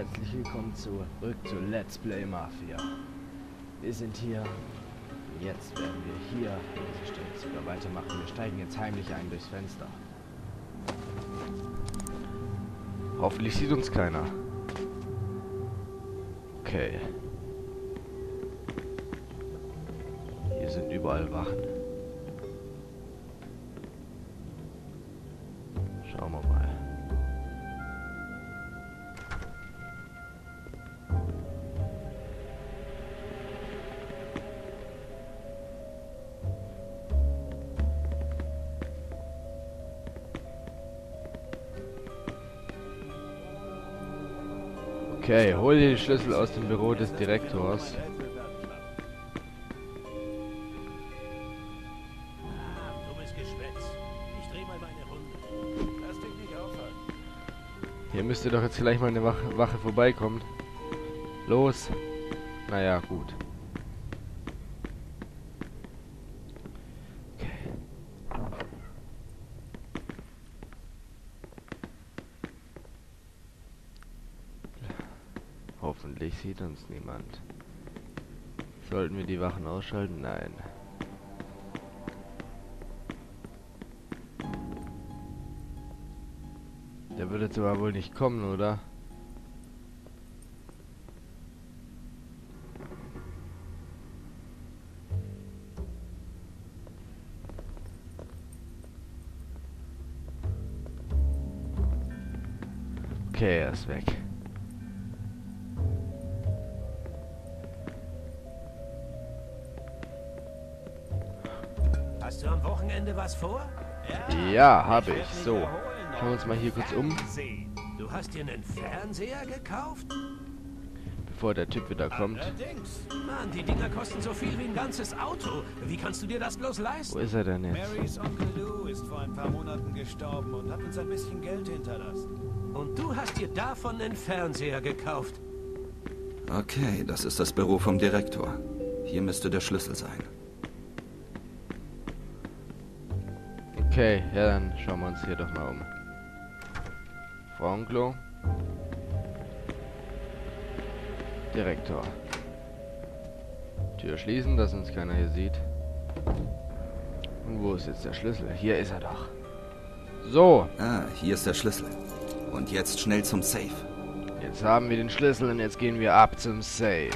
herzlich willkommen zurück zu Let's Play Mafia. Wir sind hier. Jetzt werden wir hier an dieser Stelle sogar weitermachen. Wir steigen jetzt heimlich ein durchs Fenster. Hoffentlich sieht uns keiner. Okay. Hier sind überall Wachen. Okay, hol dir die Schlüssel aus dem Büro des Direktors. Hier müsste doch jetzt gleich mal eine Wache, Wache vorbeikommen. Los. Naja, gut. Okay. Hoffentlich sieht uns niemand. Sollten wir die Wachen ausschalten? Nein. Der würde jetzt aber wohl nicht kommen, oder? Okay, er ist weg. Was vor? Ja, habe ich. So, schauen wir uns mal hier kurz um. Du hast dir einen Fernseher gekauft? bevor der Typ wieder kommt. Allerdings. Mann, die Dinger kosten so viel wie ein ganzes Auto. Wie kannst du dir das bloß Wo leisten? ist er denn jetzt? Marys Onkel Lou ist vor ein paar Monaten gestorben und hat uns ein bisschen Geld hinterlassen. Und du hast dir davon einen Fernseher gekauft. Okay, das ist das Büro vom Direktor. Hier müsste der Schlüssel sein. Okay, ja, dann schauen wir uns hier doch mal um. Frauenklo. Direktor. Tür schließen, dass uns keiner hier sieht. Und wo ist jetzt der Schlüssel? Hier ist er doch. So, Ah, hier ist der Schlüssel. Und jetzt schnell zum Safe. jetzt haben wir den Schlüssel und jetzt gehen wir ab zum Safe.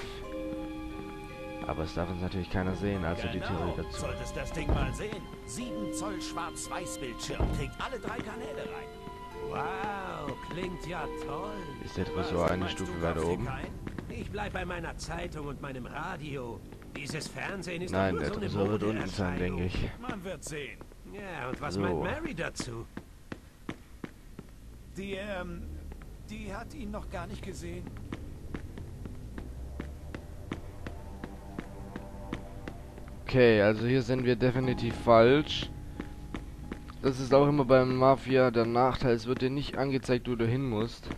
Aber es darf uns natürlich keiner sehen, also die Theorie Genau, dazu. solltest das Ding mal sehen. 7 Zoll Schwarz-Weiß-Bildschirm, kriegt alle drei Kanäle rein. Wow, klingt ja toll. Ist der Tresor eine Stufe weiter oben? Ich bleib bei meiner Zeitung und meinem Radio. Dieses Fernsehen ist Nein, der so Tresor wird unten sein, denke ich. Man wird sehen. Ja, und was So. meint Mary dazu? Die, ähm, die hat ihn noch gar nicht gesehen. Okay, also hier sind wir definitiv falsch. Das ist auch immer beim Mafia der Nachteil. Es wird dir nicht angezeigt, wo du hin musst.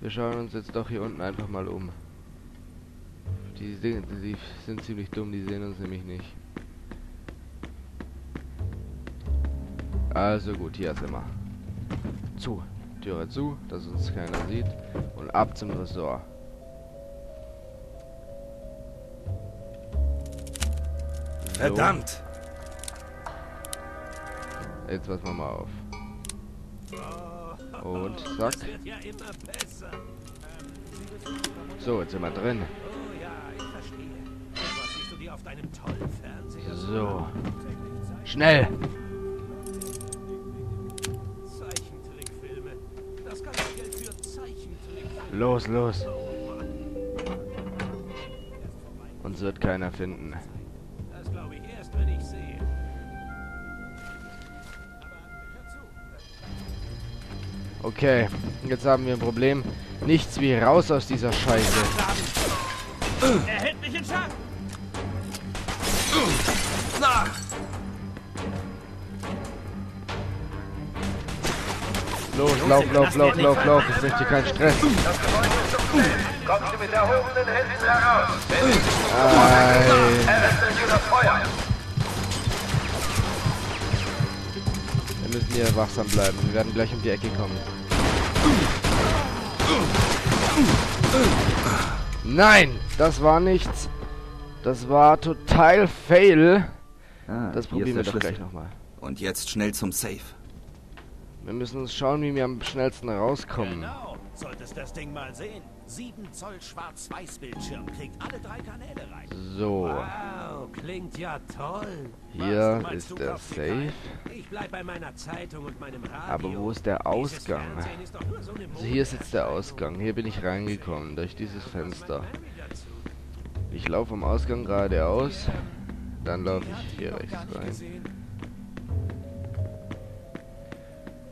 Wir schauen uns jetzt doch hier unten einfach mal um. Die, sehen- die sind ziemlich dumm, die sehen uns nämlich nicht. Also gut, hier sind wir. Zu. Türe zu, dass uns keiner sieht. Und ab zum Ressort. Verdammt! Jetzt passen wir mal auf. Und zack. wird ja immer besser. So, jetzt sind wir drin. Oh? So. Schnell! Zeichentrickfilme. Das ganze Geld für Zeichentrickfilme. Los, los. Oh Uns wird keiner finden. Okay, jetzt haben wir ein Problem. Nichts wie raus aus dieser Scheiße. Er hält mich in Schach. Los, lauf, lauf, lauf, lauf, lauf. Ich möchte keinen Stress. Kommen Sie mit erhobenen Händen heraus. Ei. Hier wachsam bleiben. Wir werden gleich um die Ecke kommen. Nein, das war nichts. Das war total fail. Ah, Das probieren wir doch gleich nochmal. Und jetzt schnell zum Safe. Wir müssen uns schauen, wie wir am schnellsten rauskommen. Genau. Solltest das Ding mal sehen. 7 Zoll Schwarz-Weiß-Bildschirm, kriegt alle drei Kanäle rein. So, Wow, klingt ja toll. hier meinst ist der Safe. Aber wo ist der Ausgang? Ist so Also hier ist jetzt der Ausgang. Hier bin ich reingekommen, durch dieses Fenster. Ich laufe am Ausgang geradeaus. Dann laufe ich hier rechts rein.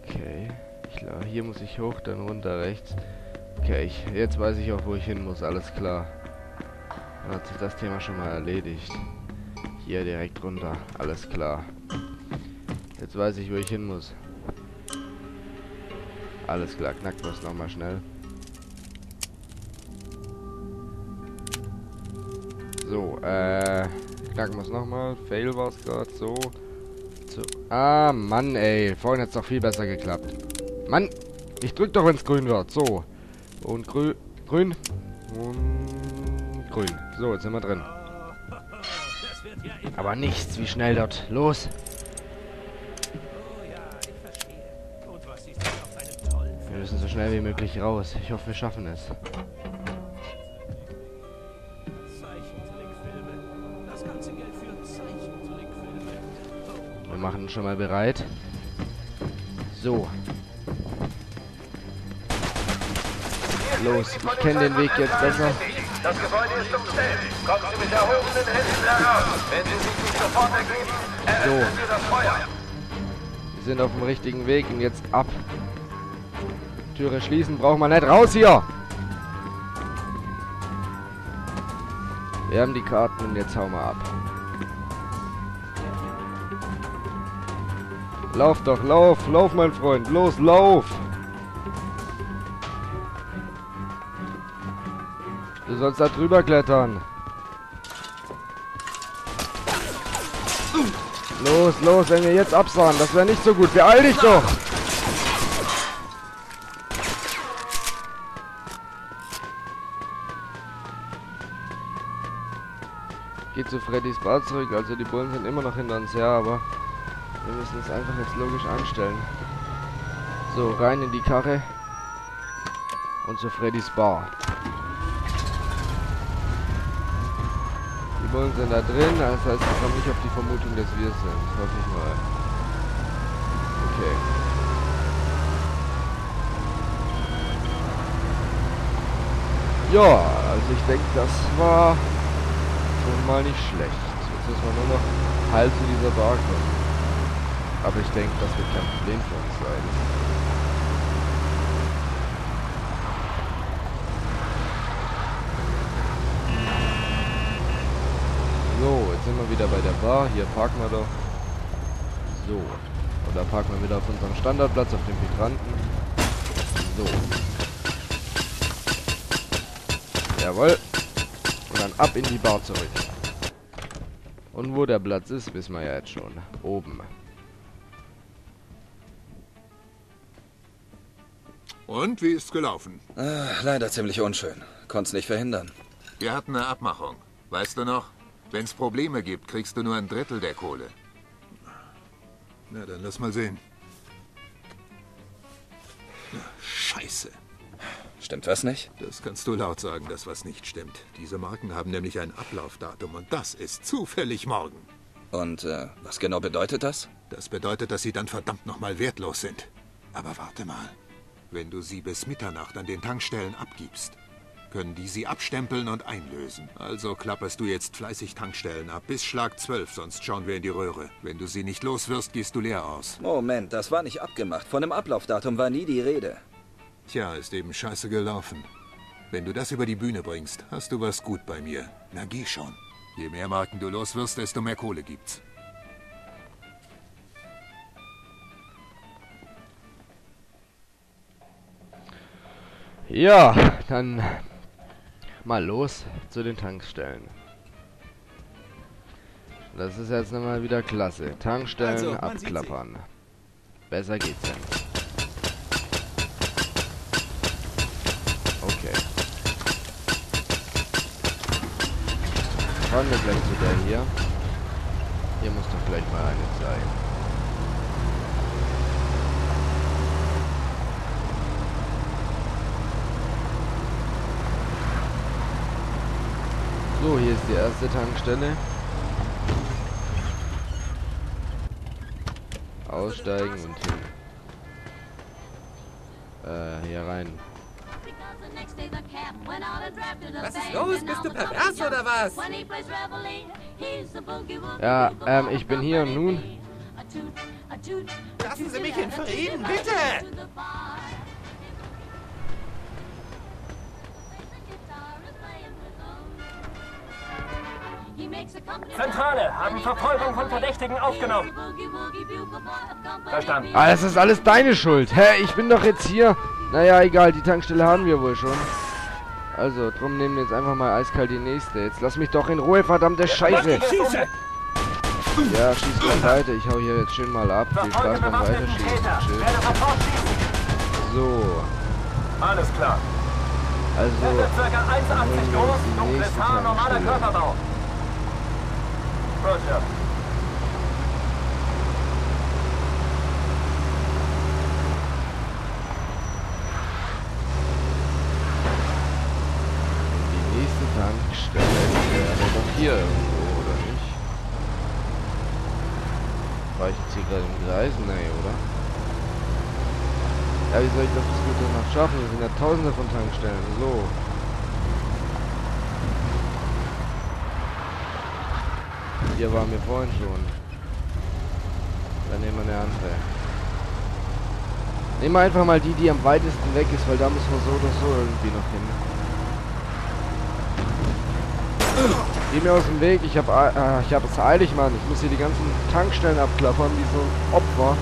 Okay. Ich glaube, hier muss ich hoch, dann runter rechts. Okay, ich, jetzt weiß ich auch, wo ich hin muss. Alles klar. Dann hat sich das Thema schon mal erledigt. Hier direkt runter. Alles klar. Jetzt weiß ich, wo ich hin muss. Alles klar, knackt was nochmal schnell. So, äh, knacken wir es nochmal. Fail war es gerade, so. so. Ah, Mann, ey. Vorhin hat es doch viel besser geklappt. Mann, ich drück doch, wenn es grün wird. So. Und grün, grün. Und grün. So, jetzt sind wir drin. Aber nichts, wie schnell dort. Los. Wir müssen so schnell wie möglich raus. Ich hoffe, wir schaffen es. Wir machen schon mal bereit. So. Los, ich kenne den Weg jetzt besser. Das Gebäude ist umstellt. Kommen Sie mit erhobenen Händen heraus. Wenn Sie sich nicht sofort ergeben, eröffnen So. wir das Feuer. Wir sind auf dem richtigen Weg und jetzt ab. Türe schließen, brauchen wir nicht. Raus hier! Wir haben die Karten und jetzt hauen wir ab. Lauf doch, lauf, lauf, mein Freund. Los, lauf! Du sollst da drüber klettern. Los, los, wenn wir jetzt absahen, das wäre nicht so gut. Beeil dich doch! Geht zu Freddys Bar zurück, also die Bullen sind immer noch hinter uns her, aber wir müssen es einfach jetzt logisch anstellen. So, rein in die Karre und zu Freddys Bar. Die Bullen sind da drin, das heißt, ich komme nicht auf die Vermutung, dass wir es sind. Hoffe ich mal. Okay. Ja, also ich denke, das war schon mal nicht schlecht. Jetzt müssen wir nur noch halb zu dieser Bar kommen. Aber ich denke, das wird kein Problem für uns sein. So, jetzt sind wir wieder bei der Bar. Hier parken wir doch. So. Und da parken wir wieder auf unserem Standardplatz, auf dem Hydranten. So. Jawohl. Und dann ab in die Bar zurück. Und wo der Platz ist, wissen wir ja jetzt schon. Oben. Und wie ist's gelaufen? Ah, leider ziemlich unschön. Konnt's nicht verhindern. Wir hatten eine Abmachung. Weißt du noch? Wenn's Probleme gibt, kriegst du nur ein Drittel der Kohle. Na, dann lass mal sehen. Scheiße. Stimmt was nicht? Das kannst du laut sagen, dass was nicht stimmt. Diese Marken haben nämlich ein Ablaufdatum und das ist zufällig morgen. Und äh, was genau bedeutet das? Das bedeutet, dass sie dann verdammt nochmal wertlos sind. Aber warte mal. Wenn du sie bis Mitternacht an den Tankstellen abgibst, können die sie abstempeln und einlösen. Also klapperst du jetzt fleißig Tankstellen ab bis Schlag 12, sonst schauen wir in die Röhre. Wenn du sie nicht los wirst, gehst du leer aus. Moment, das war nicht abgemacht. Von dem Ablaufdatum war nie die Rede. Tja, ist eben scheiße gelaufen. Wenn du das über die Bühne bringst, hast du was gut bei mir. Na geh schon. Je mehr Marken du los wirst, desto mehr Kohle gibt's. Ja, dann mal los zu den Tankstellen. Das ist jetzt nochmal wieder klasse. Tankstellen also, abklappern. Besser geht's ja nicht. Okay. Fahren wir gleich zu der hier. Hier muss doch gleich mal eine sein. So, hier ist die erste Tankstelle. Aussteigen und hin. Äh, hier rein. Was ist los? Bist du pervers oder was? Ja, ähm, ich bin hier und nun. Lassen Sie mich in Frieden, bitte! Zentrale, haben Verfolgung von Verdächtigen aufgenommen. Verstanden. Ah, das ist alles deine Schuld. Hä, ich bin doch jetzt hier. Naja, egal, die Tankstelle haben wir wohl schon. Also, drum nehmen wir jetzt einfach mal eiskalt die nächste. Jetzt lass mich doch in Ruhe, verdammte Scheiße. Ja, schieß mal weiter. Ich hau hier jetzt schön mal ab. Viel Spaß beim Weiterschießen. So, Alles klar. also... Circa 1,80 groß, dunkles Haar, normaler. Körperbau. Die nächste Tankstelle wäre doch hier irgendwo, oder nicht? War ich jetzt hier gerade im Kreis? Nee, oder? Ja, wie soll ich das bis gute Nacht schaffen? Es sind ja tausende von Tankstellen. So. Hier waren wir vorhin schon. Dann nehmen wir eine andere. Nehmen wir einfach mal die, die am weitesten weg ist, weil da müssen wir so oder so irgendwie noch hin. Geh mir aus dem Weg, ich hab, äh, ich hab es eilig, Mann. Ich muss hier die ganzen Tankstellen abklappern, wie so ein Opfer.